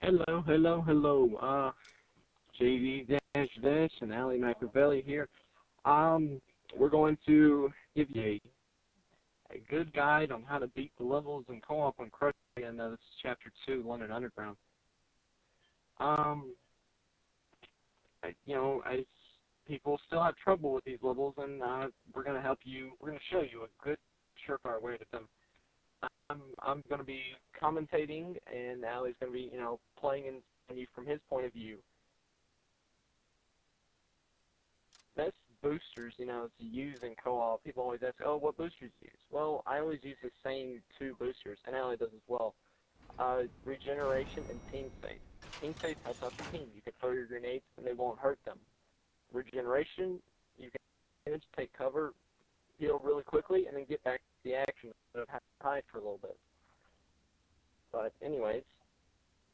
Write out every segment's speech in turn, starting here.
Hello, hello, hello. Uh, JD Dash Dash and Ali Makaveli here. Um, we're going to give you a, a good guide on how to beat the levels in co-op on Crush. And uh, this is Chapter 2, London Underground. Um, I, you know, I, people still have trouble with these levels, and uh, we're going to help you. We're going to show you a good, surefire way to them. I'm I'm going to be commentating, and Ali's going to be, you know, playing in from his point of view. Best boosters, you know, to use in co-op. People always ask, "Oh, what boosters do you use?" Well, I always use the same two boosters, and Ali does as well. Uh, regeneration and team safe. Team safe helps out the team. You can throw your grenades, and they won't hurt them. Regeneration, you can take cover, heal really quickly, and then get back to the action instead of having to hide for a little bit. But anyways,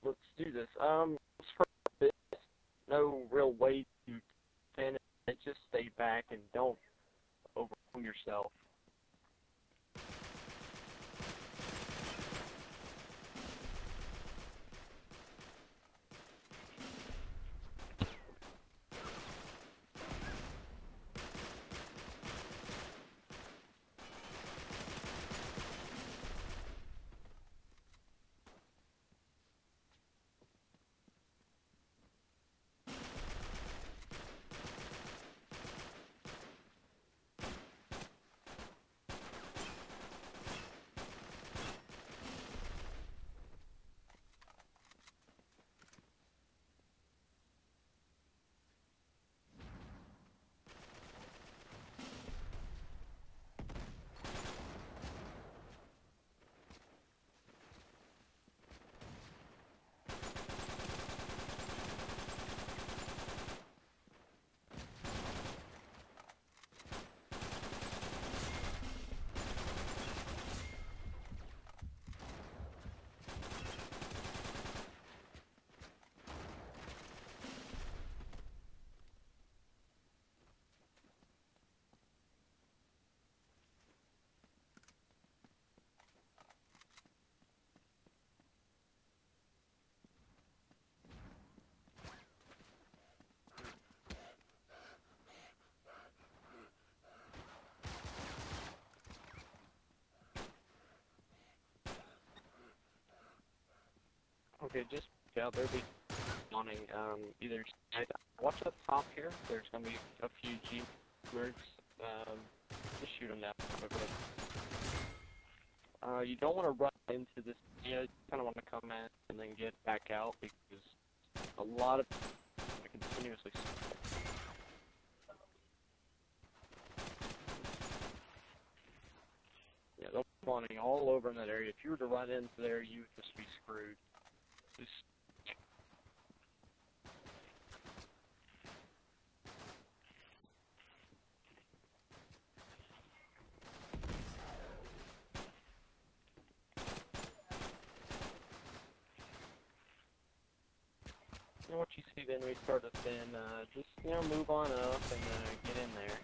let's do this. Um, no real way to finish. Just stay back and don't overwhelm yourself. Okay, just yeah, there'll be spawning um, either watch up top here. There's gonna be a few G words. Um, just shoot them down. Uh, you don't want to run into this. You, you kind of want to come in and then get back out because a lot of continuously. Yeah, they're spawning all over in that area. If you were to run into there, you'd just be screwed. What you see then we start to thin, uh, just, you know, move on up and uh, get in there.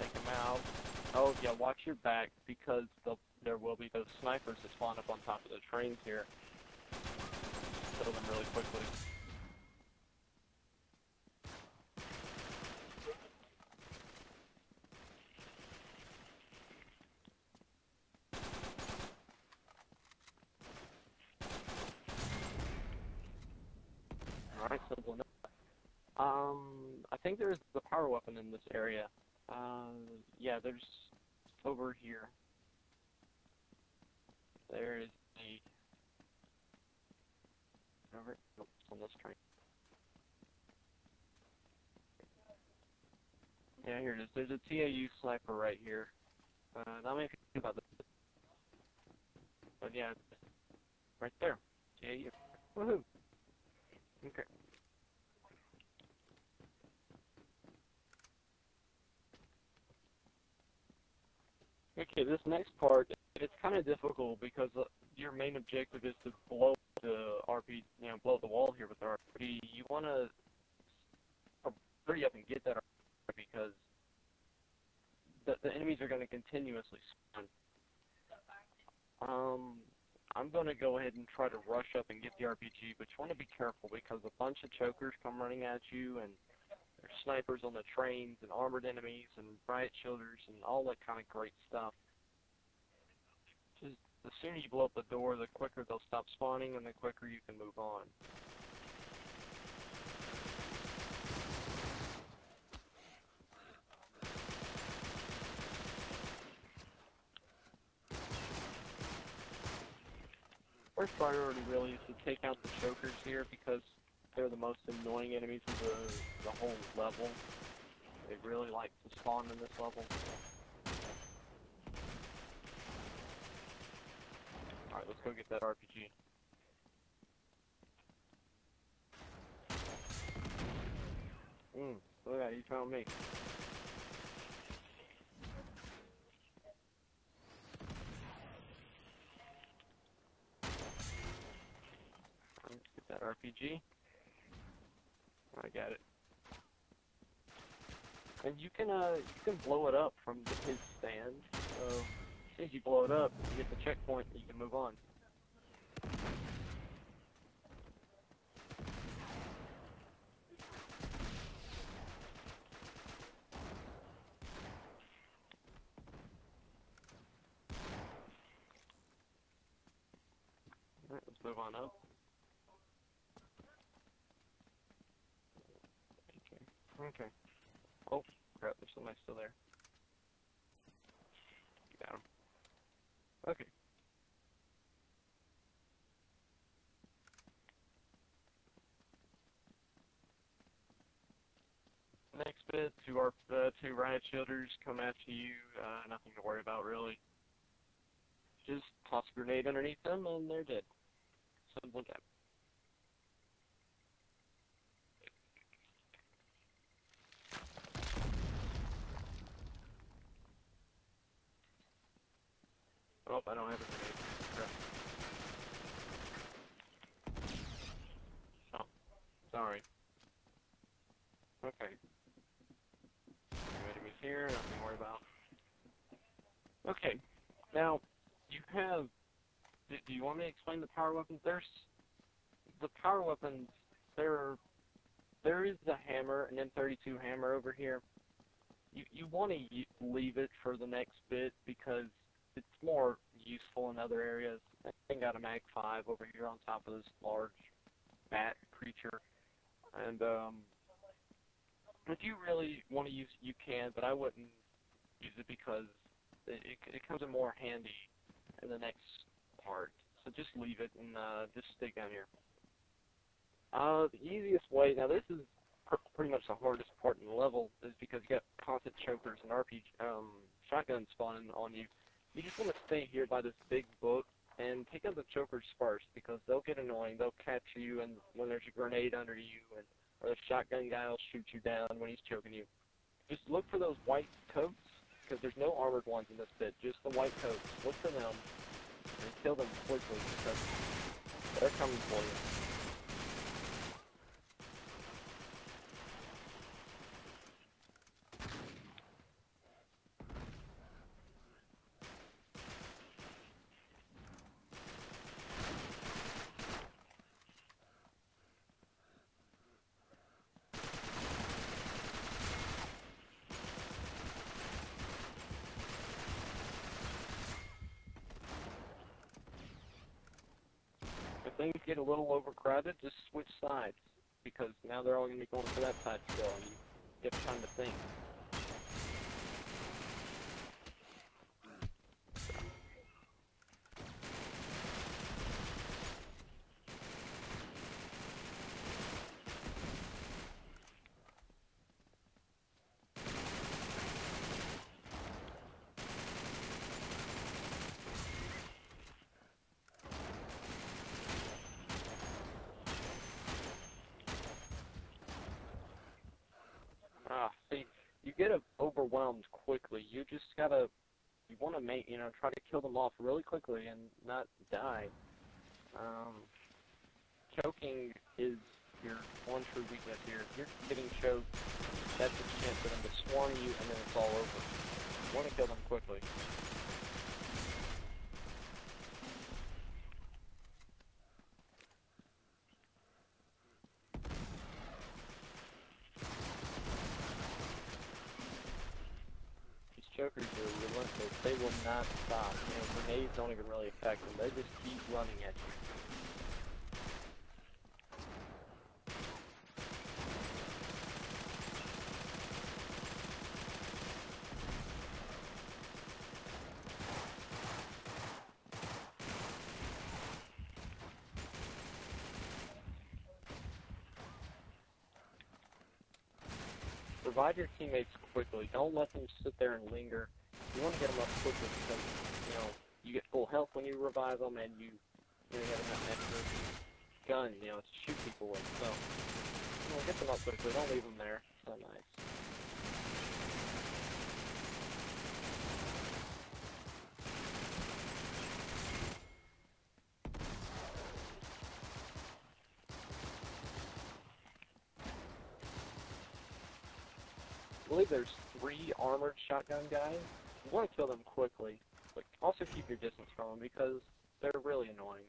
Take them out. Oh, yeah, watch your back because there will be those snipers that spawn up on top of the trains here. Kill them really quickly. Alright, enough. Um, I think there's the power weapon in this area. Uh, yeah, there's over here. There is the over nope, on this train. Yeah, here it is. There's a TAU sniper right here. Uh, many people think about this. But yeah, right there. TAU. Woohoo! Okay. Okay, this next part, it's kind of difficult because uh, your main objective is to blow the RP, you know, blow the wall here with the RP. You want to hurry up and get that RP because the, the enemies are going to continuously spawn. Um, I'm gonna go ahead and try to rush up and get the RPG, but you want to be careful because a bunch of chokers come running at you, and there's snipers on the trains, and armored enemies, and riot shielders, and all that kind of great stuff. Just the sooner you blow up the door, the quicker they'll stop spawning, and the quicker you can move on. First priority really is to take out the chokers here because they're the most annoying enemies of the, the whole level. They really like to spawn in this level. Alright, let's go get that RPG. Hmm, look at you found me. Let's get that RPG. I got it. And you can uh you can blow it up from his stand. So as soon as you blow it up, you get the checkpoint and you can move on. Alright, let's move on up. Okay. Oh, crap, there's somebody still there. Got him. Okay. Next bit, two, our, uh, two riot shielders come after you, uh, nothing to worry about really. Just toss a grenade underneath them and they're dead. Simple as that. I don't have a grenade. Oh, sorry. Okay. No enemies here, nothing to worry about. Okay, now, you have... Do, do you want me to explain the power weapons? There's... The power weapons, there... There is the hammer, an M32 hammer over here. You, you want to leave it for the next bit because it's more useful in other areas. I think got a Mag 5 over here on top of this large bat creature. And, um, if you really want to use you can, but I wouldn't use it because it, it, it comes in more handy in the next part. So just leave it and uh, just stay down here. Uh, the easiest way, now this is pr pretty much the hardest part in the level, is because you got constant chokers and RPG, um, shotguns spawning on you. You just want to stay here by this big book and take out the chokers first because they'll get annoying. They'll catch you and when there's a grenade under you and or the shotgun guy will shoot you down when he's choking you. Just look for those white coats because there's no armored ones in this bit, just the white coats. Look for them and kill them quickly because they're coming for you. Things get a little overcrowded, just switch sides because now they're all going to be going for that side still and you get time to think. Ah, see, you get overwhelmed quickly. You just gotta, you want to make, you know, try to kill them off really quickly and not die. Um, choking is your one true weakness here. If you're getting choked, that's a chance for them to swarm you and then it's all over. You want to kill them quickly. they will not stop. Know, grenades don't even really affect them. They just keep running at you. Revive your teammates quickly. Don't let them sit there and linger. You want to get them up quickly because, you know, you get full health when you revive them and you, you have enough extra gun, you know, to shoot people with. So, you know, get them up quickly. Don't leave them there. So nice. I believe there's three armored shotgun guys. You want to kill them quickly, but also keep your distance from them because they're really annoying.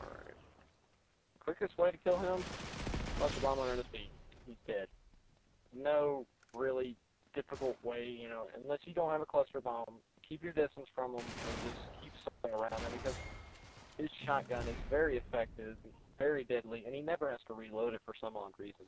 Alright. Quickest way to kill him? Cluster bomb under his feet. He's dead. No really difficult way, you know, unless you don't have a cluster bomb, keep your distance from him and just keep something around him because his shotgun is very effective, very deadly, and he never has to reload it for some odd reason.